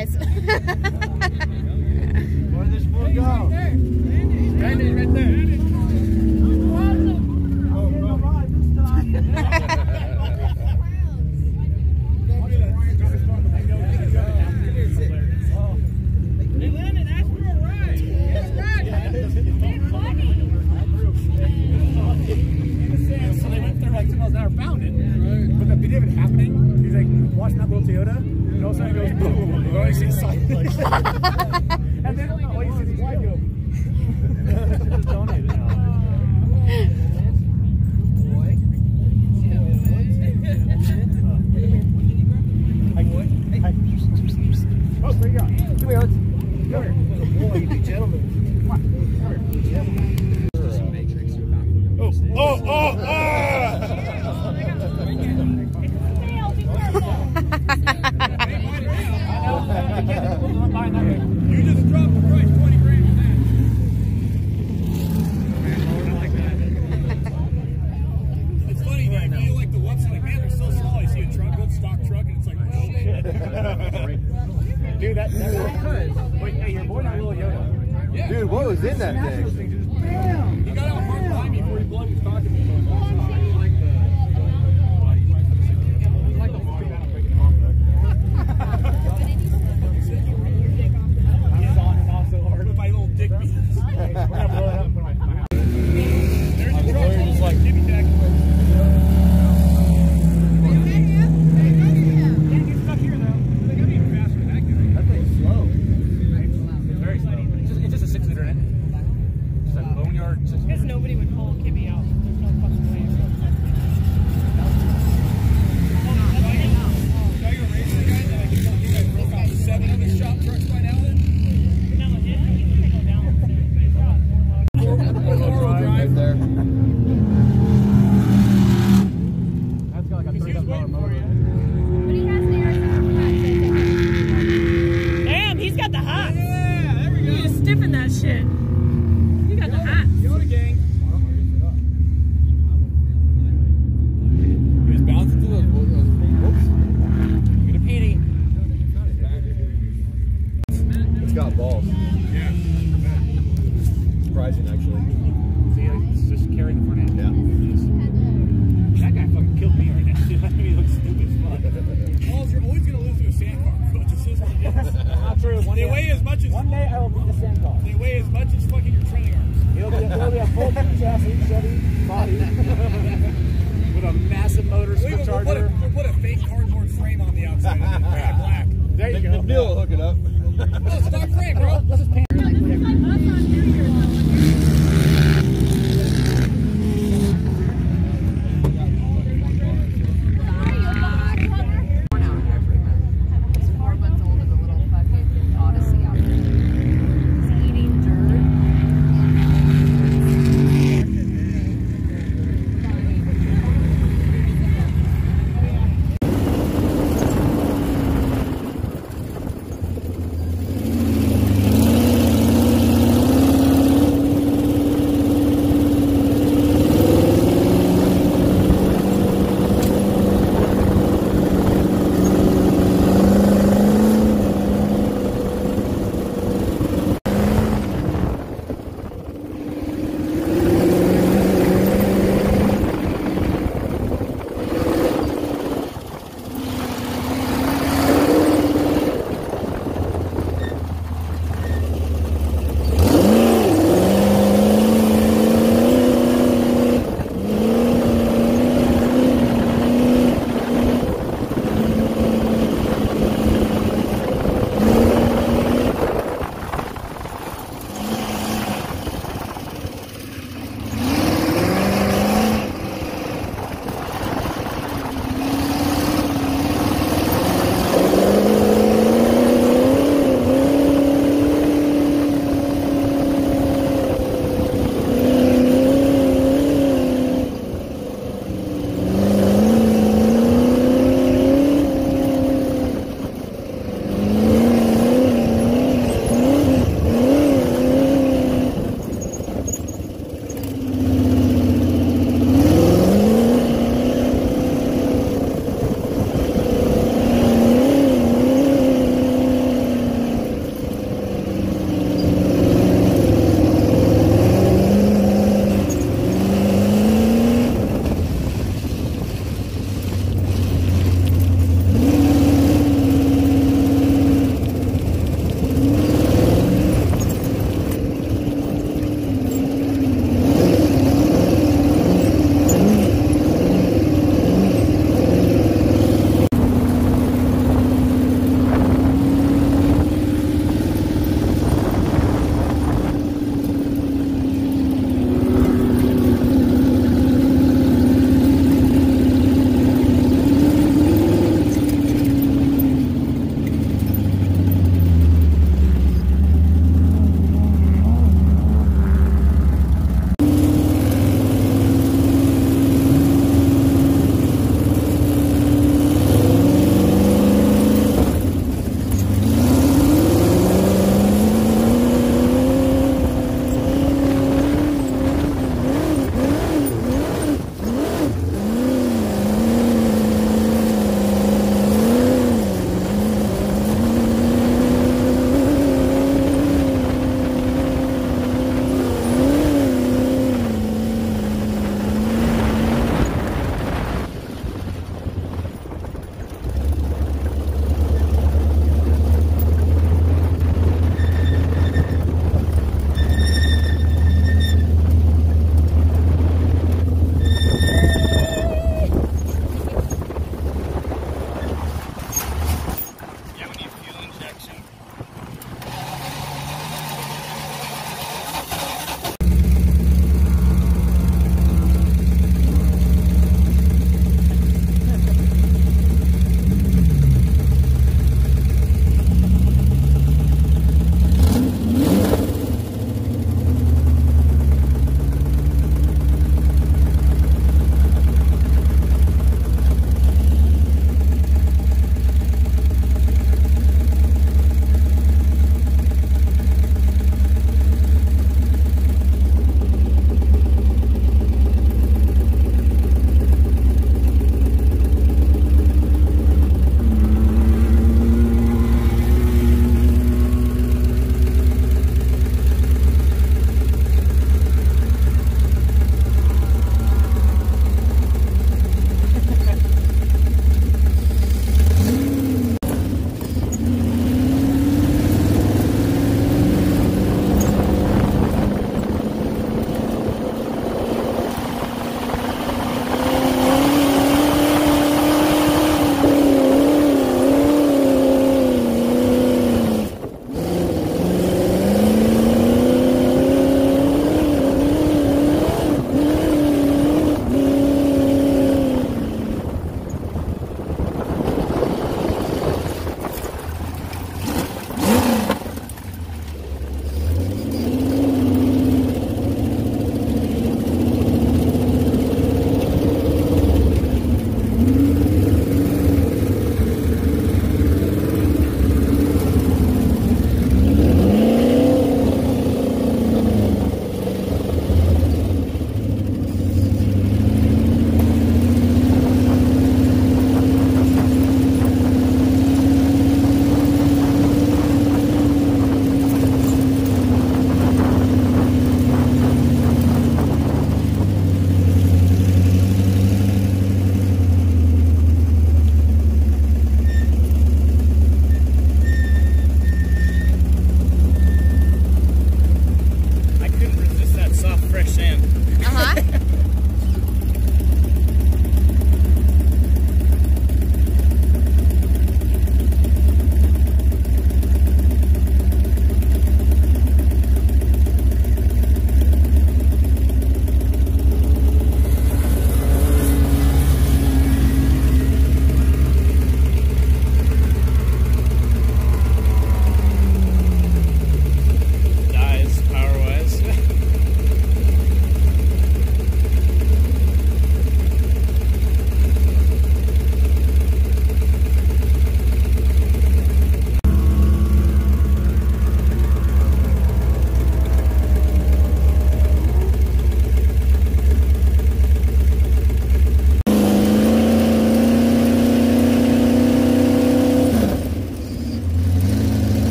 guys. Come here. Gentlemen. Come here. Oh, oh, oh, oh! in that thing.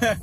So